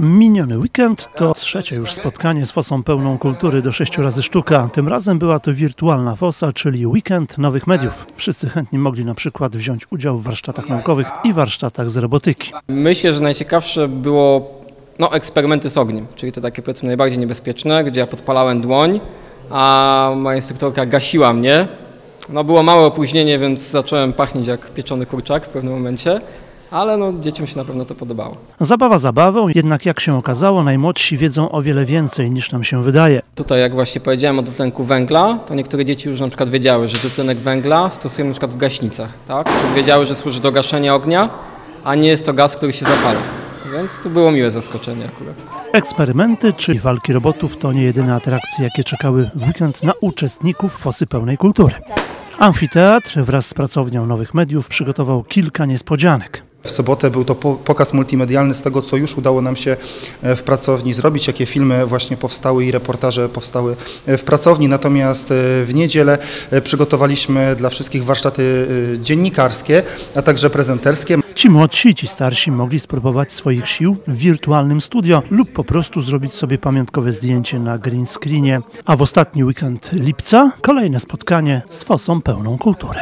Miniony weekend to trzecie już spotkanie z fosą pełną kultury do sześciu razy sztuka. Tym razem była to wirtualna fosa, czyli weekend nowych mediów. Wszyscy chętni mogli na przykład wziąć udział w warsztatach naukowych i warsztatach z robotyki. Myślę, że najciekawsze było no, eksperymenty z ogniem, czyli to takie powiedzmy najbardziej niebezpieczne, gdzie ja podpalałem dłoń, a moja instruktorka gasiła mnie. No, było małe opóźnienie, więc zacząłem pachnieć jak pieczony kurczak w pewnym momencie, ale no, dzieciom się na pewno to podobało. Zabawa zabawą, jednak jak się okazało, najmłodsi wiedzą o wiele więcej niż nam się wydaje. Tutaj, jak właśnie powiedziałem o dwutlenku węgla, to niektóre dzieci już na przykład wiedziały, że dwutlenek węgla stosujemy na przykład w gaśnicach, tak? Czyli wiedziały, że służy do gaszenia ognia, a nie jest to gaz, który się zapala. Więc tu było miłe zaskoczenie akurat. Eksperymenty czy walki robotów to nie jedyne atrakcje, jakie czekały w weekend na uczestników fosy pełnej kultury. Amfiteatr wraz z pracownią nowych mediów przygotował kilka niespodzianek. W sobotę był to po- pokaz multimedialny z tego, co już udało nam się e, w pracowni zrobić, jakie filmy właśnie powstały i reportaże powstały e, w pracowni. Natomiast e, w niedzielę przygotowaliśmy dla wszystkich warsztaty dziennikarskie, a także prezenterskie. Ci młodsi ci starsi mogli spróbować swoich sił w wirtualnym studio lub po prostu zrobić sobie pamiątkowe zdjęcie na green screenie. A w ostatni weekend lipca kolejne spotkanie z fosą pełną kultury.